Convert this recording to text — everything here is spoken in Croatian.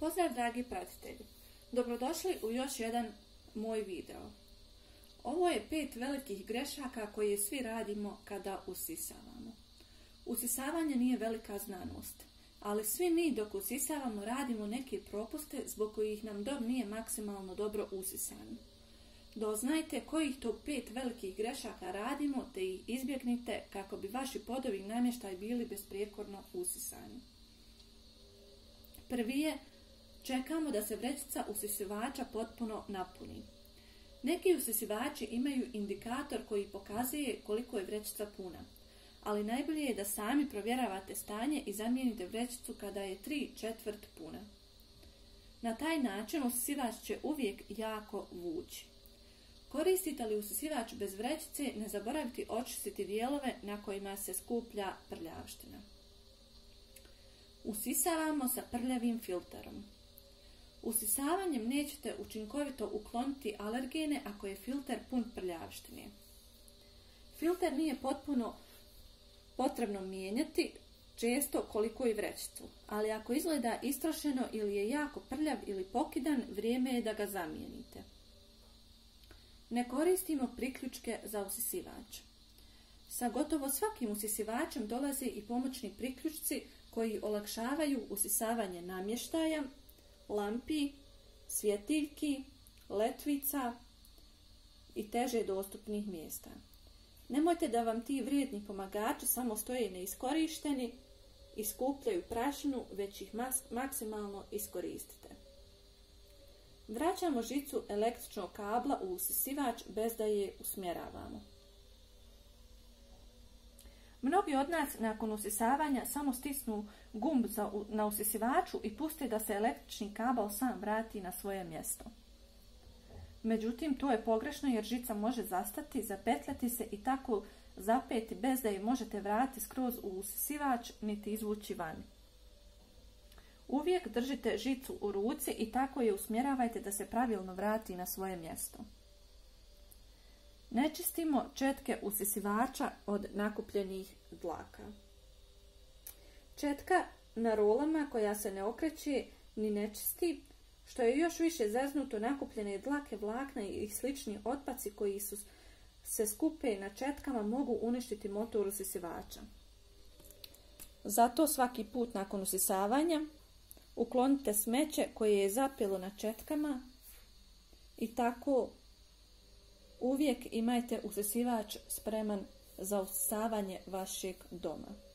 Pozdrav dragi pratitelji! Dobrodošli u još jedan moj video. Ovo je pet velikih grešaka koje svi radimo kada usisavamo. Usisavanje nije velika znanost, ali svi mi dok usisavamo radimo neke propuste zbog kojih nam dom nije maksimalno dobro usisan. Doznajte kojih to pet velikih grešaka radimo te ih izbjegnite kako bi vaši podovi namještaj bili besprijekorno usisani. Prvi je čekamo da se vrećica usisivača potpuno napuni. Neki usisivači imaju indikator koji pokazuje koliko je vrećica puna, ali najbolje je da sami provjeravate stanje i zamijenite vrećicu kada je 3 četvrt puna. Na taj način usisivač će uvijek jako vući. Koristite li usisivač bez vrećice, ne zaboravite očistiti dijelove na kojima se skuplja prljavština. Usisavamo sa prljavim filterom. Usisavanjem nećete učinkovito ukloniti alergene ako je filter pun prljavštine. Filter nije potpuno potrebno mijenjati često koliko i vrećicu, ali ako izgleda istrošeno ili je jako prljav ili pokidan, vrijeme je da ga zamijenite. Ne koristimo priključke za usisivač. Sa gotovo svakim usisivačem dolaze i pomoćni priključci koji olakšavaju usisavanje namještaja, lampi, svjetiljki, letvica i teže dostupnih mjesta. Nemojte da vam ti vrijedni pomagači samo stoje neiskorišteni i skupljaju prašinu, već ih maksimalno iskoristite. Vraćamo žicu električnog kabla u usisivač bez da je usmjeravamo. Mnogi od nas nakon usisavanja samo stisnu gumb na usisivaču i puste da se električni kabel sam vrati na svoje mjesto. Međutim, to je pogrešno jer žica može zastati, zapetljati se i tako zapeti bez da je možete vratiti skroz u usisivač niti izvući van. Uvijek držite žicu u ruci i tako je usmjeravajte da se pravilno vrati na svoje mjesto. Ne čistimo četke usisivača od nakupljenih dlaka. Četka na rolama koja se ne okreće ni ne čisti, što je još više zeznuto nakupljene dlake, vlakna i slični otpaci koji su se skupe na četkama mogu uništiti motor usisivača. Zato svaki put nakon usisavanja uklonite smeće koje je zapilo na četkama i tako uvijek imajte usisivač spreman za usisavanje vašeg doma.